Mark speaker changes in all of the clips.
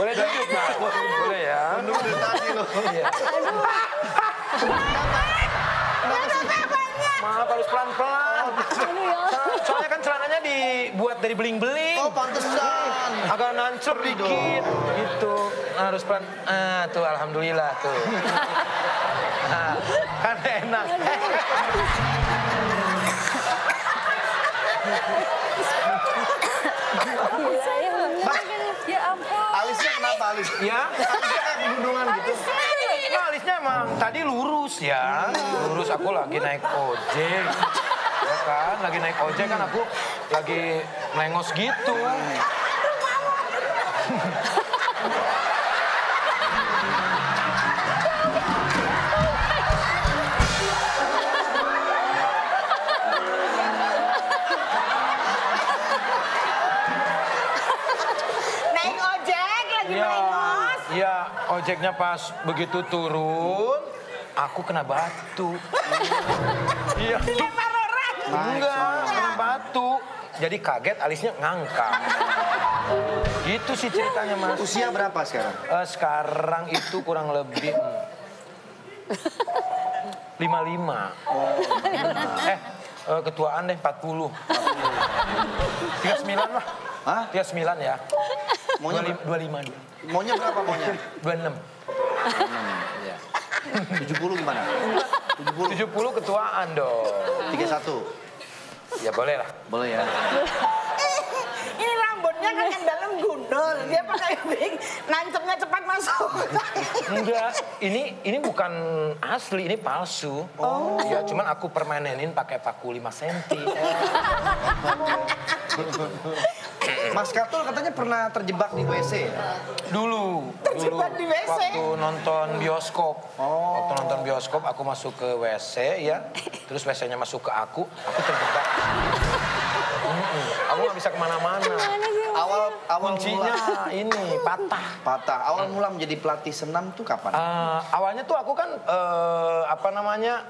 Speaker 1: Boleh duduk, Pak? Boleh ya.
Speaker 2: Nunggu dari tadi loh.
Speaker 1: Maaf harus pelan-pelan. So- Soalnya kan celananya dibuat dari beling-beling.
Speaker 2: Oh, pantesan.
Speaker 1: Agak nancep dikit. Gitu. Harus pelan. Ah, tuh alhamdulillah tuh. Nah, kan enak.
Speaker 3: Ya
Speaker 2: alis?
Speaker 1: Ya,
Speaker 2: Alisnya kayak pegunungan gitu.
Speaker 1: nah, alisnya emang tadi lurus ya. Lurus aku lagi naik ojek. Ya kan, lagi naik ojek kan aku lagi melengos gitu. Ojeknya pas begitu turun, aku kena batu. Iya,
Speaker 4: Dilempar orang.
Speaker 1: enggak, kena batu. Jadi kaget, alisnya ngangkat. Gitu sih ceritanya mas.
Speaker 2: Usia berapa sekarang?
Speaker 1: Eh, sekarang itu kurang lebih lima lima. Eh, eh, ketuaan deh 40. 39 lah.
Speaker 2: Hah?
Speaker 1: 39 ya.
Speaker 2: Maunya
Speaker 1: 25, 25,
Speaker 2: Maunya berapa maunya?
Speaker 1: 26.
Speaker 2: Iya. 70 gimana? 70.
Speaker 1: 70 ketuaan dong.
Speaker 2: 31.
Speaker 1: Ya boleh lah.
Speaker 2: Boleh ya.
Speaker 4: Ini rambutnya kan yang dalam gundul. Dia pakai wig, nancepnya cepat masuk.
Speaker 1: Enggak, ini ini bukan asli, ini palsu. Oh. Ya, cuman aku permanenin pakai paku 5 cm.
Speaker 2: Mas Katul katanya pernah terjebak di WC.
Speaker 1: Dulu,
Speaker 4: Terjebak
Speaker 1: dulu
Speaker 4: di WC?
Speaker 1: waktu nonton bioskop.
Speaker 2: Oh.
Speaker 1: Waktu nonton bioskop aku masuk ke WC ya. Terus WC-nya masuk ke aku, aku terjebak. Aku nggak bisa ke mana-mana.
Speaker 2: Awal awal
Speaker 1: Kuncinya
Speaker 2: mula
Speaker 1: ini patah.
Speaker 2: patah. Awal mula menjadi pelatih senam tuh kapan?
Speaker 1: Eh, awalnya tuh aku kan eh, apa namanya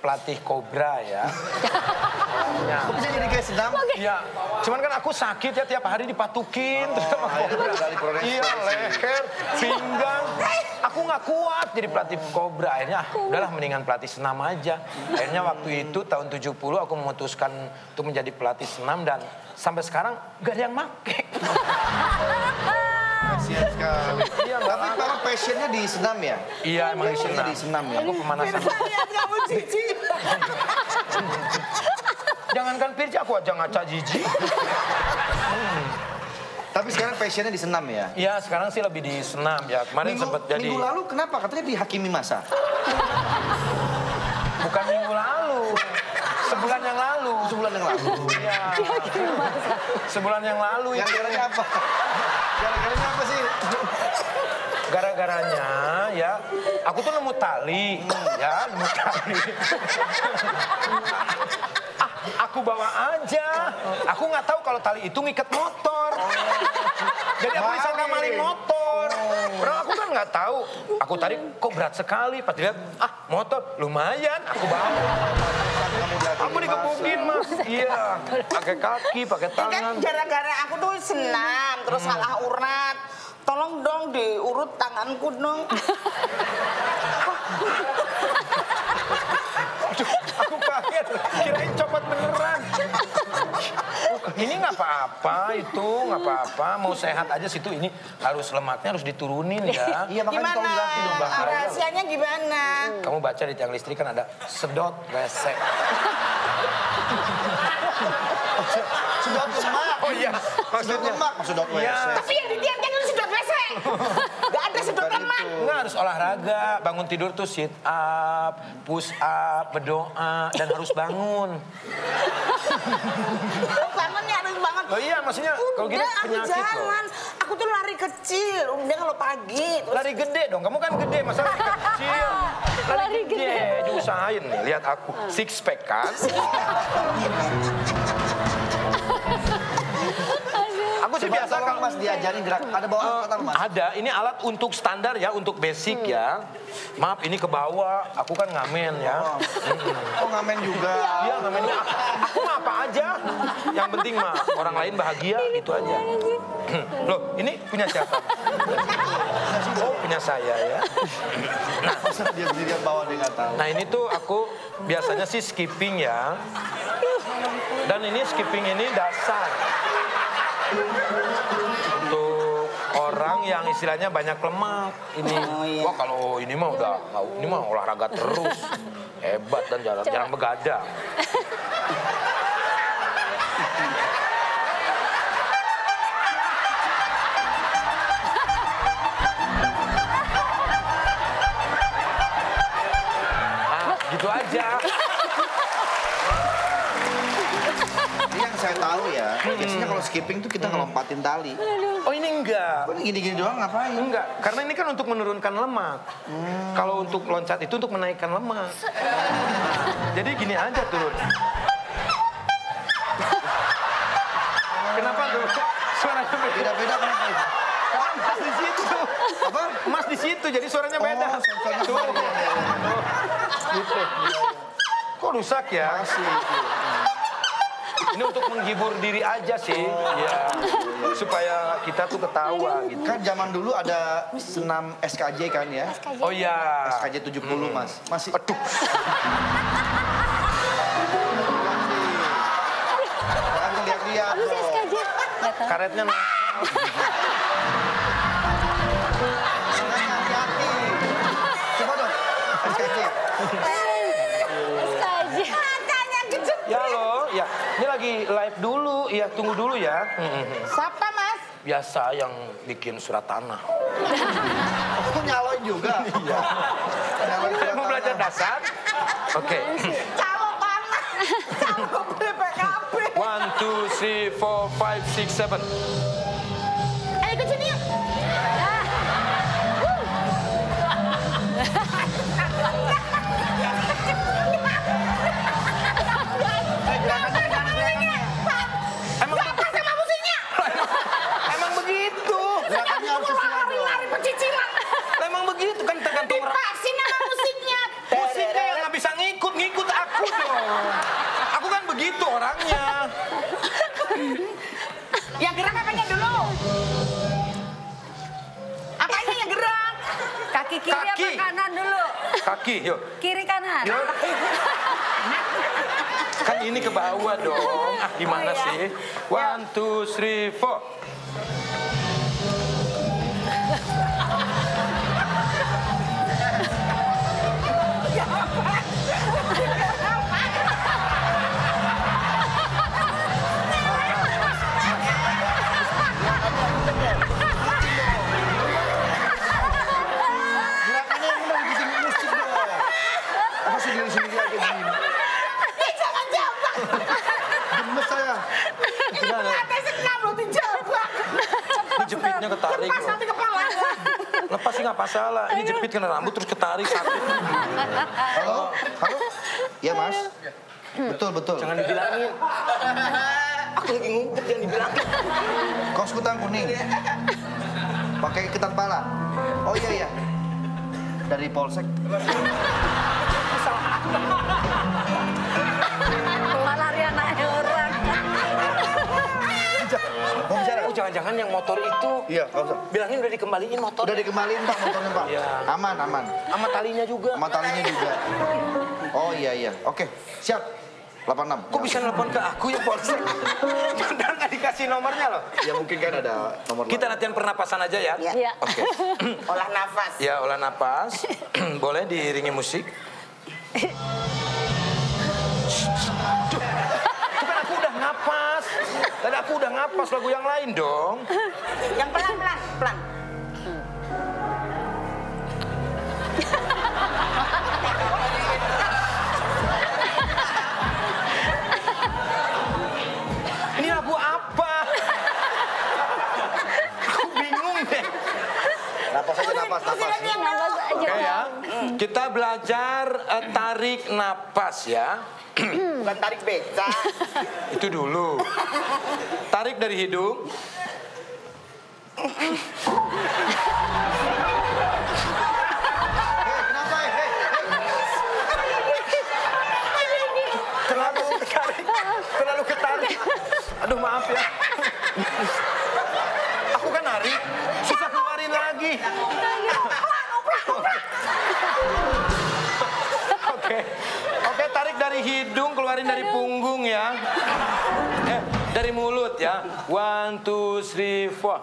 Speaker 1: pelatih kobra ya. Awalnya.
Speaker 2: Kok bisa jadi kayak senam?
Speaker 1: Iya, cuman kan aku sakit ya tiap hari dipatukin terus sama
Speaker 2: progresi.
Speaker 1: Iya, leher, pinggang. Aku nggak kuat jadi pelatih kobra. Akhirnya ah, udahlah mendingan pelatih senam aja. Akhirnya waktu itu tahun 70 aku memutuskan untuk menjadi pelatih senam dan sampai sekarang gak ada yang make.
Speaker 2: Kasihan sekali.
Speaker 1: Iya,
Speaker 2: Tapi passionnya di senam ya?
Speaker 1: Iya, emang
Speaker 2: Passionnya
Speaker 1: senam.
Speaker 2: di senam ya?
Speaker 1: Aku pemanasan.
Speaker 4: Saya lihat kamu cici.
Speaker 1: Jangankan pirci, aku aja ngaca jijik.
Speaker 2: Tapi sekarang passionnya di senam ya?
Speaker 1: Iya, sekarang sih lebih di senam ya. Kemarin
Speaker 2: Minggu,
Speaker 1: sempat jadi...
Speaker 2: minggu lalu kenapa? Katanya dihakimi masa.
Speaker 1: Bukan minggu lalu. Sebulan yang lalu.
Speaker 2: Sebulan yang lalu.
Speaker 1: Iya. Sebulan yang lalu itu.
Speaker 2: Gara-garanya apa? Gara-garanya apa sih?
Speaker 1: Gara-garanya ya, aku tuh nemu tali, ya nemu tali. ah, aku bawa aja. Aku nggak tahu kalau tali itu ngikat motor. Jadi aku bisa
Speaker 2: maling
Speaker 1: motor. Bro, aku kan nggak tahu. Aku tarik kok berat sekali. Pas dilihat, ah motor lumayan. Aku bawa. Aku dikebukin mas. Iya, pakai kaki, pakai
Speaker 4: Ini kan
Speaker 1: tangan.
Speaker 4: gara-gara aku tuh senam, terus salah urat. Tolong dong diurut tanganku dong.
Speaker 1: Aku kaget, kirain copot beneran. Ini nggak apa-apa, itu nggak apa-apa. Mau sehat aja situ ini harus lemaknya harus diturunin ya.
Speaker 2: Iya makanya
Speaker 4: Gimana?
Speaker 2: tolong ganti dong bang.
Speaker 4: Rahasianya gimana?
Speaker 1: Kamu baca di tiang listrik kan ada sedot resek.
Speaker 2: Sedot lemak.
Speaker 1: Oh iya,
Speaker 2: Sedot
Speaker 1: maksudnya.
Speaker 2: lemak. Sedot
Speaker 1: Iya.
Speaker 2: WC.
Speaker 4: Tapi yang di sedot WC. Gak ada sedot
Speaker 2: Bukan
Speaker 4: lemak.
Speaker 2: itu.
Speaker 1: Nggak harus olahraga, bangun tidur tuh sit up, push up, berdoa, dan harus bangun.
Speaker 4: Bangunnya harus banget.
Speaker 1: Oh iya, maksudnya kalau gini
Speaker 4: Udah, aku
Speaker 1: penyakit loh.
Speaker 4: jalan. Aku tuh lari kecil. Udah kalau pagi. Terus
Speaker 1: Lari gede dong, kamu kan gede, masa lari kecil? Lari,
Speaker 3: Lari
Speaker 1: gede.
Speaker 3: gede.
Speaker 1: diusahain nih, lihat aku. Six pack kan?
Speaker 2: mas diajarin gerak. Ada bawa alat apa mas?
Speaker 1: ada, ini alat untuk standar ya, untuk basic ya. Maaf, ini ke bawah. Aku kan ngamen ya.
Speaker 2: Oh ngamen juga.
Speaker 1: Iya, ngamen. Aku, aku mah apa aja. Yang penting mah orang lain bahagia, gitu aja. Loh, ini punya siapa? Oh, punya saya ya.
Speaker 2: Masa dia sendiri yang bawa dia nggak tahu.
Speaker 1: Nah ini tuh aku biasanya sih skipping ya. Dan ini skipping ini dasar. Untuk orang yang istilahnya banyak lemak. Ini,
Speaker 4: Oh, iya.
Speaker 1: wah kalau ini mah udah, ini mah olahraga terus. Hebat dan jarang, jarang begadang. Nah, gitu aja.
Speaker 2: Saya tahu ya. Biasanya kalau skipping tuh kita ngelompatin tali.
Speaker 1: Oh ini enggak.
Speaker 2: Gini-gini doang ngapain?
Speaker 1: Enggak, karena ini kan untuk menurunkan lemak. Kalau untuk loncat itu untuk menaikkan lemak. Jadi gini aja turun. Kenapa tuh? Suaranya beda.
Speaker 2: Beda-beda kenapa?
Speaker 1: Kan Mas di situ.
Speaker 2: Apa?
Speaker 1: Mas di situ, jadi suaranya beda.
Speaker 2: Oh,
Speaker 1: Tuh. Gitu. Kok rusak ya?
Speaker 2: Masih.
Speaker 1: Ini untuk menghibur diri aja sih, ya. Supaya kita tuh ketawa gitu.
Speaker 2: Kan zaman dulu ada senam SKJ kan ya?
Speaker 1: Oh iya.
Speaker 2: SKJ 70 mas. Masih.
Speaker 1: Aduh.
Speaker 2: Jangan lihat-lihat.
Speaker 3: SKJ?
Speaker 1: Karetnya. live dulu, ya tunggu dulu ya.
Speaker 4: Siapa mas?
Speaker 1: Biasa yang bikin surat tanah.
Speaker 2: Oh nyaloin juga. Iya.
Speaker 1: Mau belajar dasar? Oke.
Speaker 4: Calo tanah. Calo BPKB.
Speaker 1: One, two, three, four, five, six, seven.
Speaker 3: Kaki apa kanan dulu?
Speaker 1: Kaki, yuk.
Speaker 3: Kiri kanan.
Speaker 1: Yuk. Kan ini ke bawah dong. Ah, gimana
Speaker 3: Oh, iya.
Speaker 1: sih? One, two, three, four.
Speaker 2: Gemes saya.
Speaker 4: Ini senam loh dijambak.
Speaker 1: Ini jepitnya ketarik
Speaker 4: Pas
Speaker 1: loh.
Speaker 4: nanti kepala.
Speaker 1: Lepas sih nggak masalah. Ini jepit kena rambut terus ketarik sakit.
Speaker 2: Halo? Halo? Iya mas? Betul, betul.
Speaker 1: Jangan dibilangin. Aku lagi ngumpet yang dibilangin.
Speaker 2: Kaos kutang kuning. Pakai ketat pala. Oh iya iya. Dari Polsek.
Speaker 3: Pelarian
Speaker 1: jangan-jangan yang motor itu
Speaker 2: Iya, nggak usah.
Speaker 1: bilangin udah dikembaliin motor.
Speaker 2: Udah dikembaliin pak motornya pak.
Speaker 1: Iya.
Speaker 2: Aman, aman.
Speaker 1: Sama talinya juga.
Speaker 2: Sama talinya juga. Oh iya iya. Oke, siap. 86.
Speaker 1: Kok bisa nelpon ke aku ya polsek? Padahal nggak dikasih nomornya loh.
Speaker 2: Ya mungkin kan ada nomor
Speaker 1: Kita
Speaker 2: lain.
Speaker 1: latihan pernapasan aja ya.
Speaker 3: Iya.
Speaker 1: Oke.
Speaker 4: Olah nafas.
Speaker 1: Ya olah napas. Boleh diiringi musik. Tadi aku udah ngapas lagu yang lain dong.
Speaker 4: Yang pelan-pelan. Pelan.
Speaker 1: Ini lagu apa? Aku bingung deh.
Speaker 2: Napas aja napas, napas.
Speaker 3: Aja.
Speaker 1: Oke ya. Kita belajar eh, tarik napas ya.
Speaker 4: Bukan tarik beca.
Speaker 1: Itu dulu. Tarik dari hidung.
Speaker 2: Hei, kenapa? Hei, hei.
Speaker 1: Terlalu ketarik. Terlalu ketarik. Aduh maaf ya. Keluarin dari punggung ya. Eh, dari mulut ya. One, two, three, four.